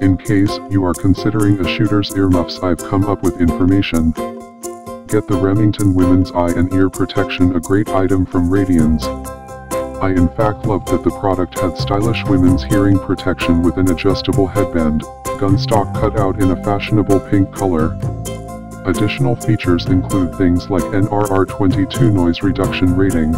In case you are considering a shooter's earmuffs I've come up with information. Get the Remington Women's Eye and Ear Protection a great item from Radians. I in fact loved that the product had stylish women's hearing protection with an adjustable headband, gunstock cut out in a fashionable pink color. Additional features include things like NRR22 noise reduction rating,